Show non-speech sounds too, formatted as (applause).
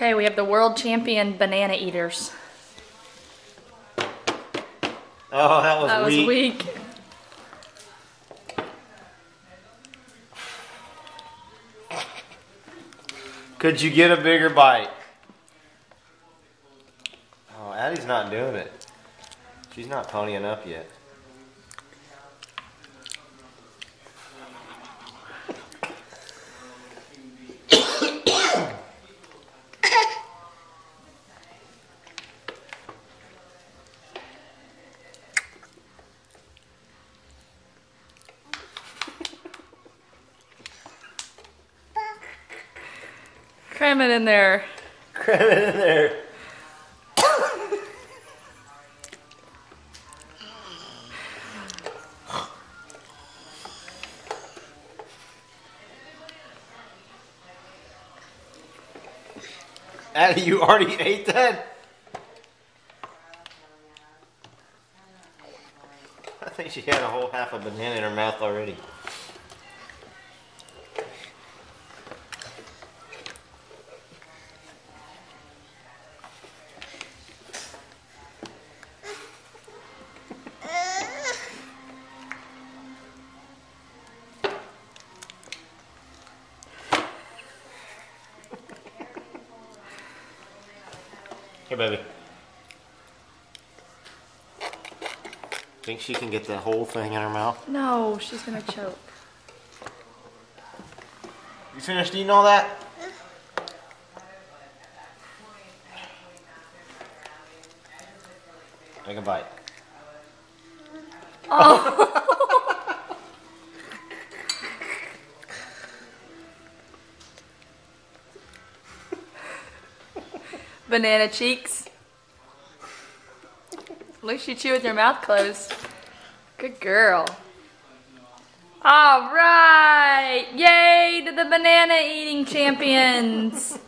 Okay, we have the world champion banana eaters. Oh, that was That was weak. weak. Could you get a bigger bite? Oh, Addie's not doing it. She's not ponying up yet. Cram it in there. Cram it in there. (coughs) Addie, you already ate that? I think she had a whole half a banana in her mouth already. Here, baby. Think she can get the whole thing in her mouth? No, she's gonna choke. You finished eating all that? Take a bite. Oh. (laughs) Banana cheeks. At least you chew with your mouth closed. Good girl. All right. Yay to the banana eating champions.